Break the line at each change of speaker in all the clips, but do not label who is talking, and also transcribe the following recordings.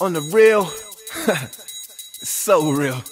On the real, so real.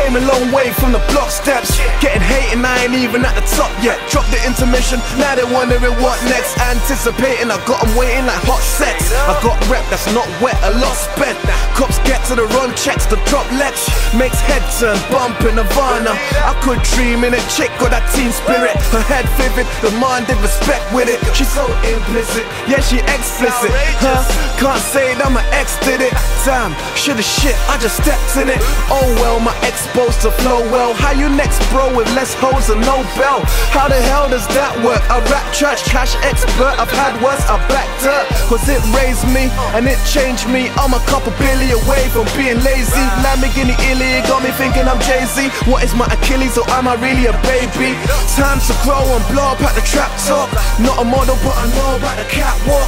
Came a long way from the block steps. Getting hate and I ain't even at the top yet. Drop the intermission, now they're wondering what next. Anticipating, I got them waiting like hot sex. I got rep that's not wet, a lot spent. Cops get to the run checks, the drop lex makes head turn, bump in Nirvana. I could dream in a chick with that teen spirit. Her head vivid, demanded respect with it. She's so implicit, yeah, she explicit. Huh? Can't say that my ex did it. Damn, shoulda shit, I just stepped in it. Oh well, my ex supposed to flow well. How you next, bro, with less hoes and no bell? How the hell does that work? I rap trash, cash expert. I've had worse, I backed up. Cause it raised me and it changed me. I'm a couple billy away from being lazy. Lamborghini illy got me thinking I'm Jay Z. What is my Achilles or am I really a baby? Time to grow and blow up at the trap top. Not a model, but I know about the catwalk.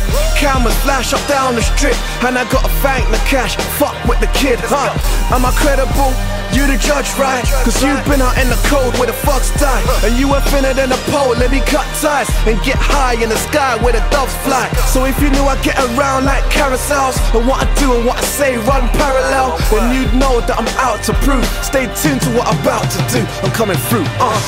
Flash up down the strip, and I gotta thank the cash. Fuck with the kid, huh? Am I credible? You the judge, right? Cause you've been out in the cold where the fucks die. And you ain't thinner than a pole. Let me cut ties and get high in the sky where the doves fly. So if you knew I get around like carousels, and what I do and what I say run parallel, then you'd know that I'm out to prove. Stay tuned to what I'm about to do. I'm coming through. Uh.